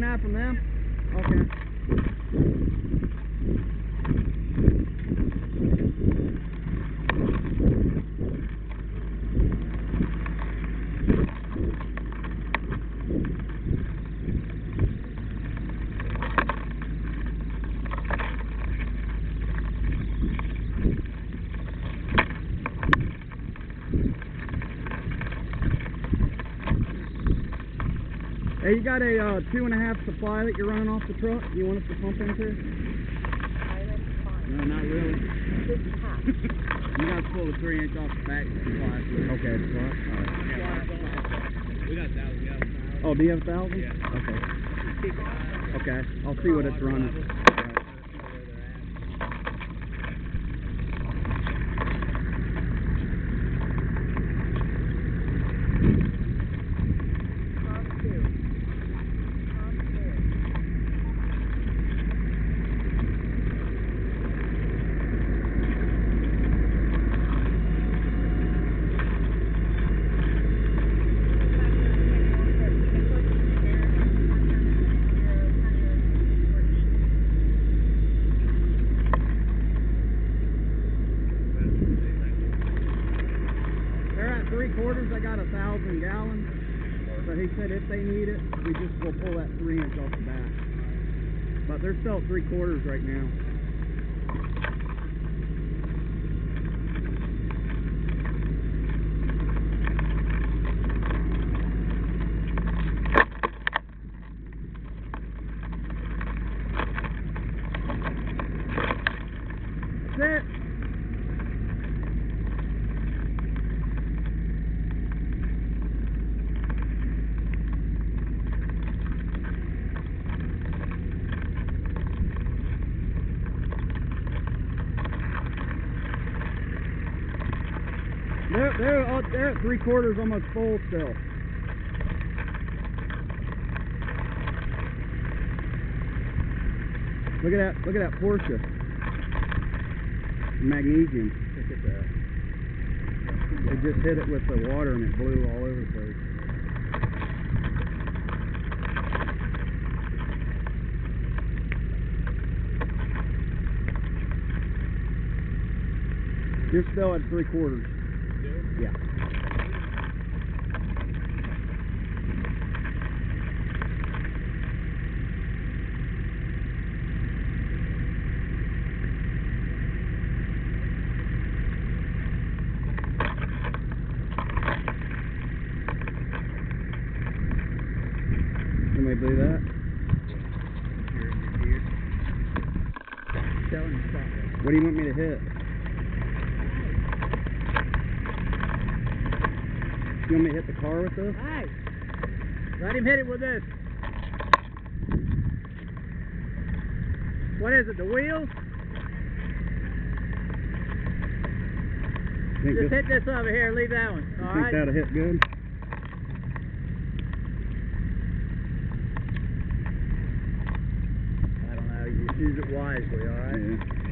buy from them? Okay. Hey, you got a uh, two and a half supply that you're running off the truck? You want us to pump into? No, not really. you got to pull the three inch off the back supply. Okay, supply. All right. We got a thousand. Oh, do you have a thousand? Yeah. Okay. Keep an eye Okay. I'll see what it's running. They're at three quarters. I got a thousand gallons. So he said if they need it, we just will pull that three inch off the back. But they're still three quarters right now. That's it. They're they're uh, they're at three quarters, almost full still. Look at that! Look at that Porsche. Magnesium. Look at that. They just hit it with the water and it blew all over the place. You're still at three quarters. Yeah. Can we do that? What do you want me to hit? You want me to hit the car with this? Hey! Let him hit it with this. What is it, the wheels? Think Just this- hit this over here, leave that one, you think alright? that'll hit good? I don't know, you just use it wisely, alright? Yeah.